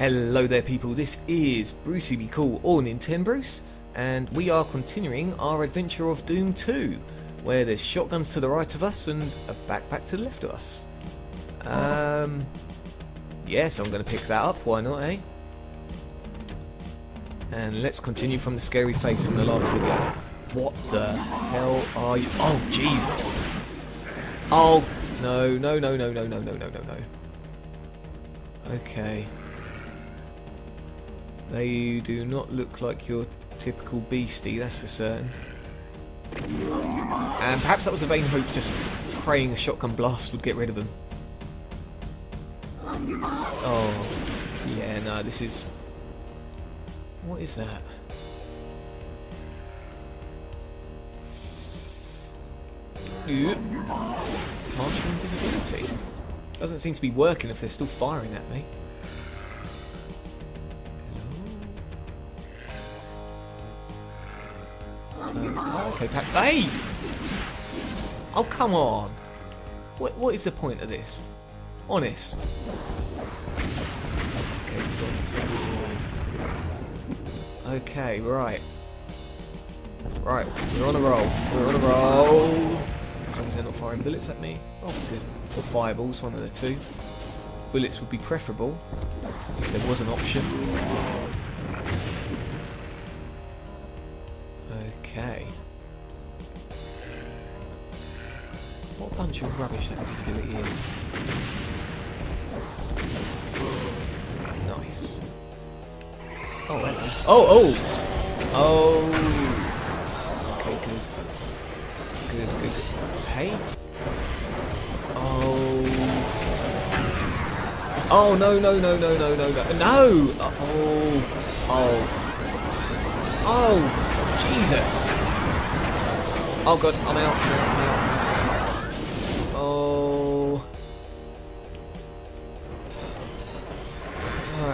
Hello there people, this is Brucey B Cool or Nintenbruce and we are continuing our adventure of Doom 2 where there's shotguns to the right of us and a backpack to the left of us. Um, yes, I'm going to pick that up, why not eh? And let's continue from the scary face from the last video. What the hell are you? Oh, Jesus! Oh, no, no, no, no, no, no, no, no, no, no. Okay. They do not look like your typical beastie, that's for certain. And perhaps that was a vain hope, just praying a shotgun blast would get rid of them. Oh, yeah, no, this is... What is that? Oop. Partial invisibility. Doesn't seem to be working if they're still firing at me. Okay, Pat. Hey! Oh, come on. What, what is the point of this? Honest. Okay, got Okay, right. Right, we're on a roll. We're on a roll. As long as they're not firing bullets at me. Oh, good. Or fireballs, one of the two. Bullets would be preferable if there was an option. What a bunch of rubbish that invisibility is. Nice. Oh, hello. Oh, oh! Oh! Okay, good. Good, good, good. Hey? Oh. Oh, no, no, no, no, no, no, no. No! Oh. Oh. Oh! Jesus! Oh god, I'm out, I'm out.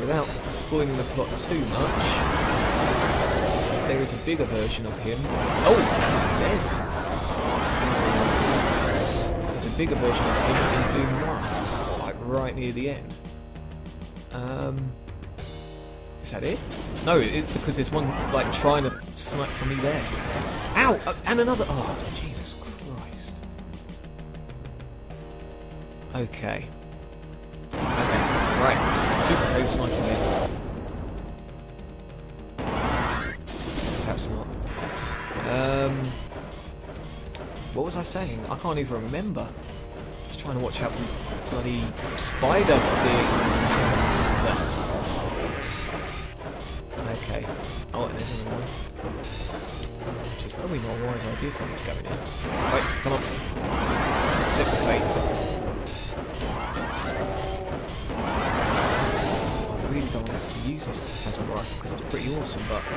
Without spoiling the plot too much, there is a bigger version of him. Oh, dead. There's a bigger version of him in Doom 1, like right near the end. Um. Is that it? No, because there's one like trying to snipe for me there. Ow! Uh, and another. Oh, Jesus Christ. Okay. There. Perhaps not. Um. What was I saying? I can't even remember. Just trying to watch out for this bloody spider thing. Okay. Oh, and there's another one. Which is probably not a wise idea for me to go in. Right, come on. Accept the fate. To use this plasma rifle because it's pretty awesome, but it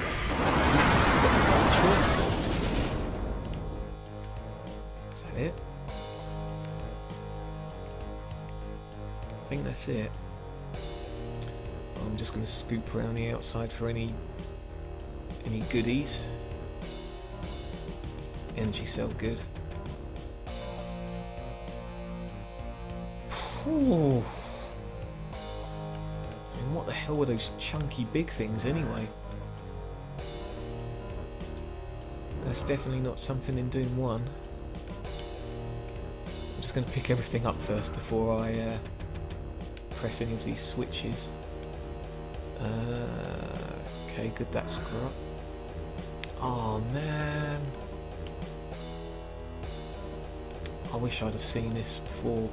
looks like I've got no choice. Is that it? I think that's it. I'm just going to scoop around the outside for any any goodies. Energy cell good. Whew. Hell were those chunky big things anyway? That's definitely not something in Doom 1. I'm just going to pick everything up first before I uh, press any of these switches. Uh, okay, good, that's screw Oh man. I wish I'd have seen this before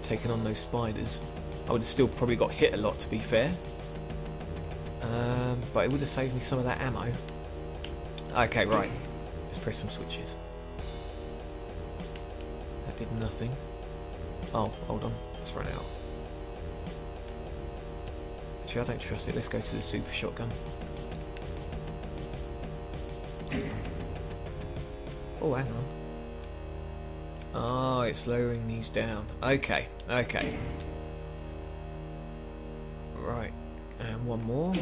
taking on those spiders. I would have still probably got hit a lot to be fair. Um, but it would have saved me some of that ammo. Okay, right. Let's press some switches. That did nothing. Oh, hold on. Let's run out. Actually, I don't trust it. Let's go to the super shotgun. Oh, hang on. Oh, it's lowering these down. Okay, okay. One more.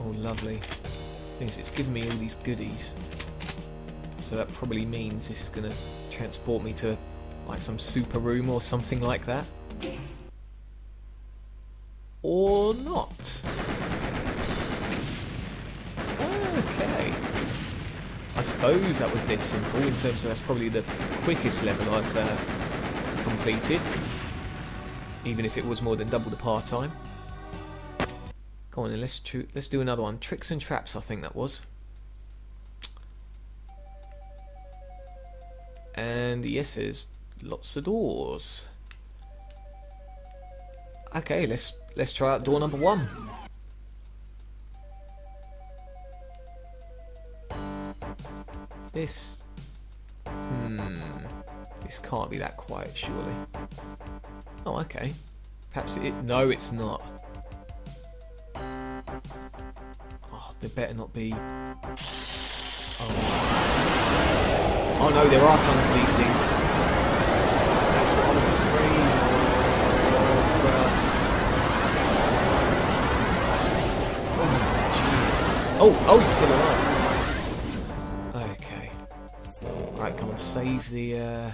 Oh, lovely. Things it's giving me all these goodies. So that probably means this is going to transport me to like some super room or something like that. or not. Okay. I suppose that was dead simple in terms of that's probably the quickest level I've uh, completed. Even if it was more than double the par time. Go on then, let's, let's do another one. Tricks and Traps, I think that was. And yes, there's lots of doors. Okay, let's let's try out door number one. This... Hmm... This can't be that quiet, surely. Oh, okay. Perhaps it... No, it's not. Oh, there better not be... Oh. oh no, there are tons of these things. That's what I was afraid of. Uh... Oh. Oh, oh, you're still alive. Okay. Right, come on, save the... Uh...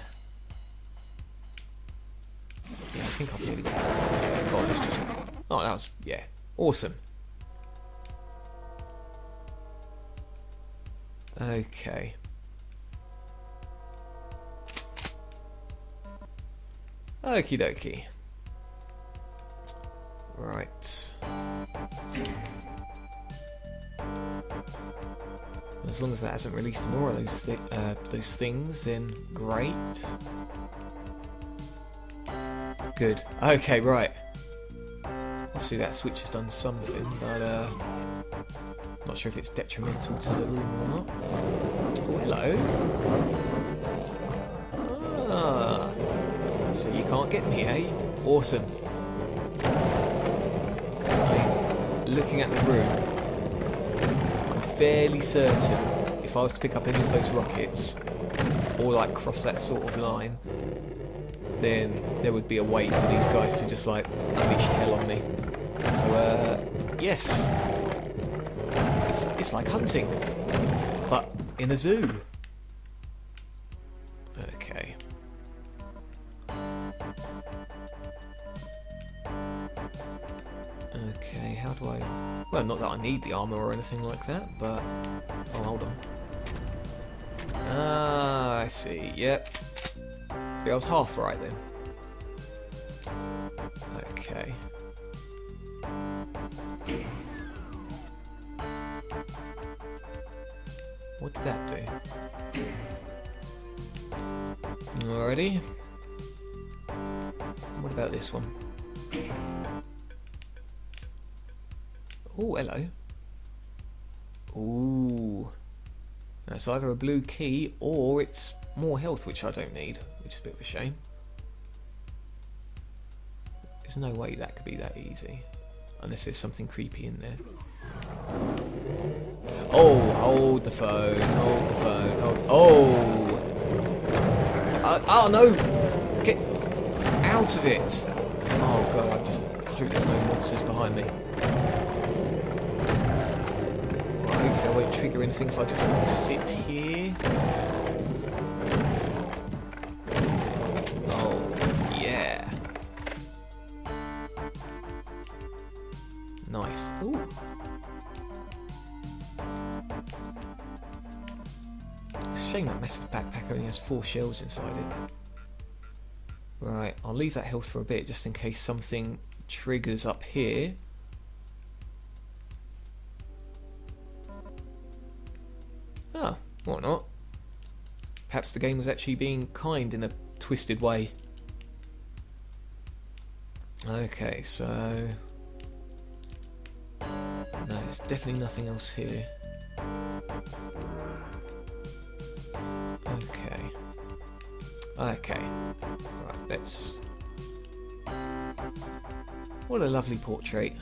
think I've nearly. Yeah, just... Oh, that was... Yeah, awesome. Okay. Okie dokie. Right. As long as that hasn't released more of those thi uh, those things, then great. Good. Okay, right. Obviously that switch has done something, but uh, not sure if it's detrimental to the room or not. Oh, hello. Ah, so you can't get me, eh? Awesome. I mean, looking at the room, I'm fairly certain if I was to pick up any of those rockets or like cross that sort of line, then there would be a way for these guys to just like unleash hell on me. So uh, yes, it's it's like hunting, but in a zoo. Okay. Okay, how do I well, not that I need the armour or anything like that, but... Oh, hold on. Ah, I see, yep. I was half right then. Okay. What did that do? Alrighty. What about this one? Oh, hello. Ooh. That's either a blue key or it's more health, which I don't need, which is a bit of a shame. There's no way that could be that easy. Unless there's something creepy in there. Oh, hold the phone, hold the phone, hold... Oh! Uh, oh no! Get out of it! Oh god, I just hope there's no monsters behind me. hopefully I won't trigger anything if I just sit here. Shame that massive backpack only has four shells inside it. Right, I'll leave that health for a bit just in case something triggers up here. Ah, or not. Perhaps the game was actually being kind in a twisted way. Okay, so... No, there's definitely nothing else here. Okay. Okay. Right, let's... What a lovely portrait.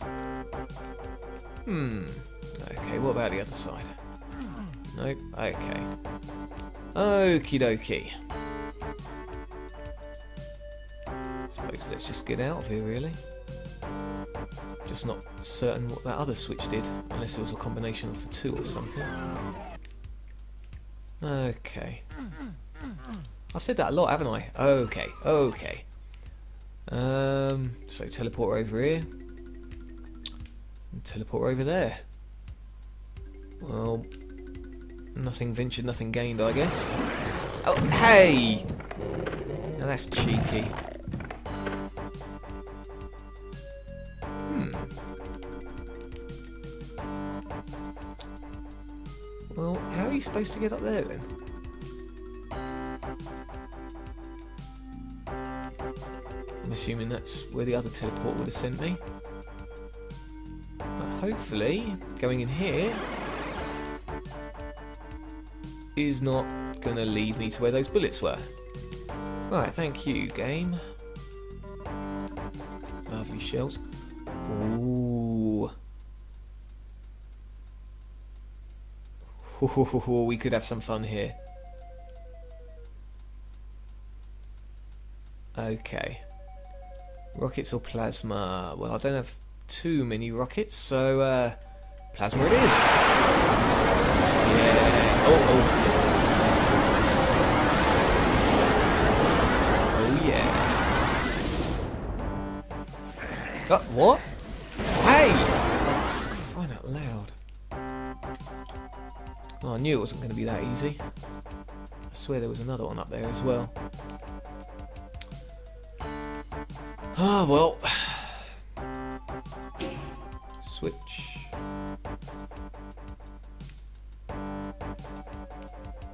Hmm. Okay, what about the other side? Nope. Okay. Okie dokie. Suppose let's just get out of here, really. Just not certain what that other switch did, unless it was a combination of the two or something. Okay. I've said that a lot, haven't I? Okay, okay. Um, so teleport over here. teleport over there. Well, nothing ventured, nothing gained, I guess. Oh, hey! Now that's cheeky. Well, how are you supposed to get up there then? I'm assuming that's where the other teleport would have sent me. But hopefully, going in here is not going to lead me to where those bullets were. Right, thank you, game. Lovely shells. Ooh. We could have some fun here. Okay. Rockets or plasma? Well, I don't have too many rockets, so uh, plasma it is. Yeah. Oh, oh. Oh, yeah. Uh, what? I knew it wasn't going to be that easy. I swear there was another one up there as well. Ah, oh, well. Switch.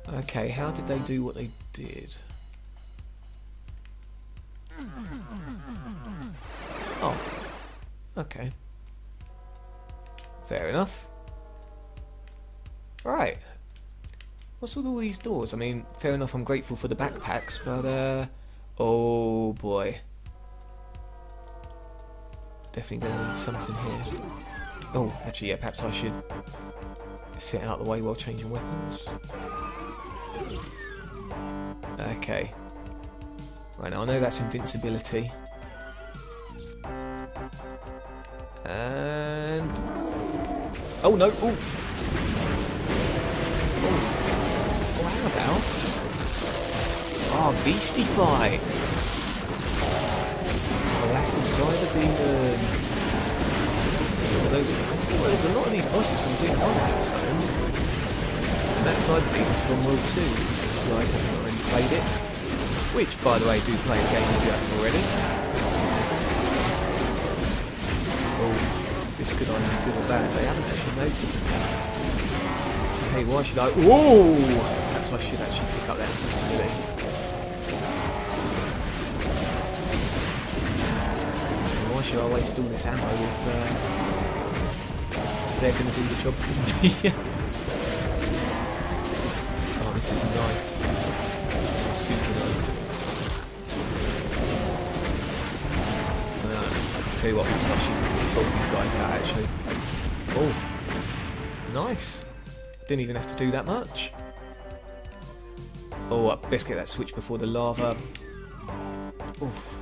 Okay, how did they do what they did? These doors? I mean, fair enough, I'm grateful for the backpacks, but, uh... Oh, boy. Definitely to need something here. Oh, actually, yeah, perhaps I should sit out the way while changing weapons. Okay. Right, now I know that's invincibility. And... Oh, no! Oof! Oh, about... Oh, Beastie Fight! Oh, that's the Cyber Demon. I tell you what, there's a lot of these bosses from Doom 1 all of a sudden. And that Cyber Demon's from World 2, if you guys haven't already played it. Which, by the way, do play the game if you haven't already. Oh, this could either be good or bad. They haven't actually noticed me. Hey, why should I... Whoa! Perhaps I should actually pick up that invincibility. why should I waste all this ammo if, uh, if they're going to do the job for me? oh, this is nice. This is super nice. Uh, tell you what, perhaps I should help these guys out actually. Oh, nice. Didn't even have to do that much. Oh, I best get that switch before the lava. Oof.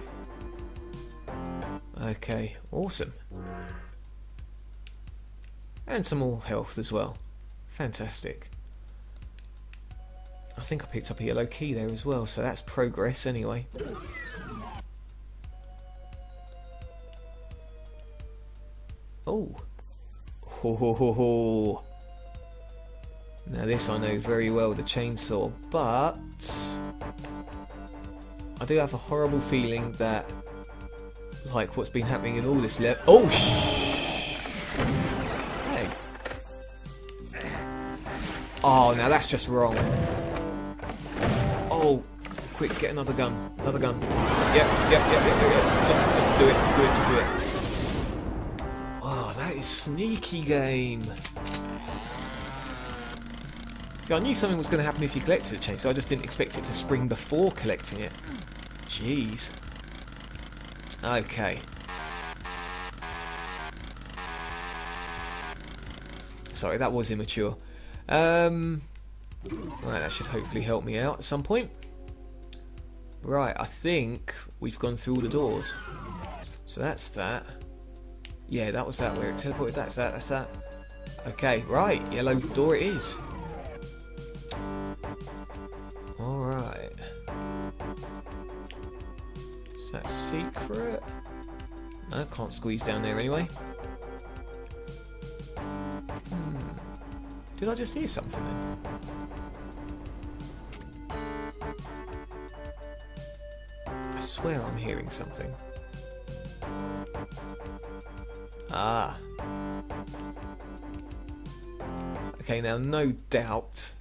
Okay, awesome. And some more health as well. Fantastic. I think I picked up a yellow key there as well, so that's progress anyway. Oh. Ho ho ho ho. Now this I know very well, the chainsaw, but... I do have a horrible feeling that like what's been happening in all this level. Oh, shh! Hey. Oh, now that's just wrong. Oh, quick, get another gun. Another gun. Yep, yep, yep, yep, yep, yep. Just, just do it, just do it, just do it. Oh, that is sneaky game. See, I knew something was going to happen if you collected the chain, so I just didn't expect it to spring before collecting it. Jeez. Okay. Sorry, that was immature. Um, right, that should hopefully help me out at some point. Right, I think we've gone through all the doors. So that's that. Yeah, that was that where it teleported. That's that, that's that. Okay, right, yellow door it is. Secret? No, can't squeeze down there anyway. Did I just hear something then? I swear I'm hearing something. Ah. Okay, now no doubt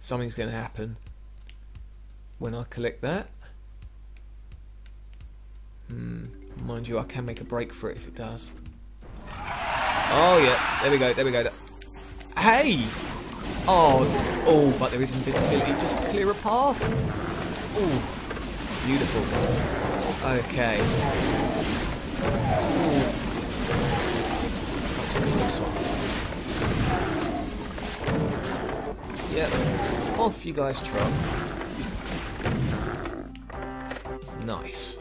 something's going to happen when I collect that. Hmm, mind you, I can make a break for it if it does. Oh yeah, there we go, there we go. Hey! Oh, oh, but there is invincibility. Just clear a path. Oof, beautiful. Okay. Ooh. That's a close one. Yep. Off you guys trot. Nice.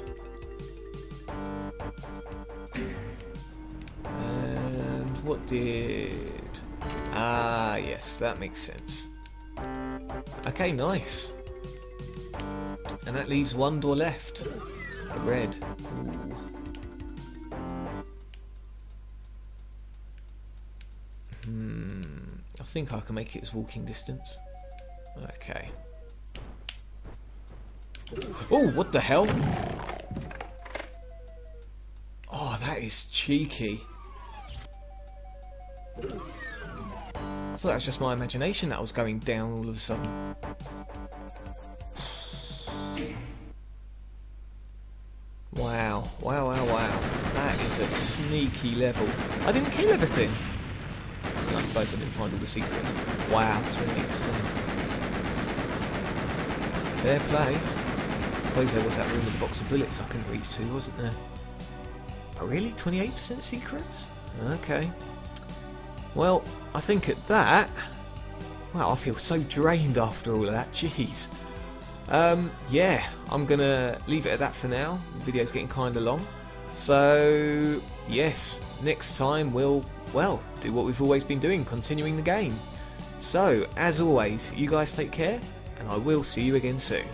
What did... Ah, yes, that makes sense. Okay, nice. And that leaves one door left. The red. Ooh. Hmm. I think I can make it as walking distance. Okay. Oh, what the hell? Oh, that is cheeky. Thought that was just my imagination that was going down all of a sudden. Wow, wow, wow, wow. That is a sneaky level. I didn't kill everything. I suppose I didn't find all the secrets. Wow, 28%. Fair play. I suppose there was that room with the box of bullets I couldn't reach to, wasn't there? Oh really? 28% secrets? Okay. Well, I think at that... Wow, I feel so drained after all of that. Jeez. Um, yeah, I'm to leave it at that for now. The video's getting kind of long. So, yes, next time we'll, well, do what we've always been doing, continuing the game. So, as always, you guys take care, and I will see you again soon.